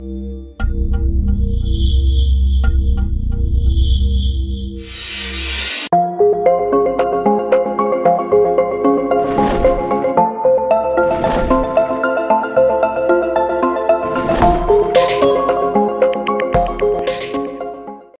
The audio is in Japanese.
you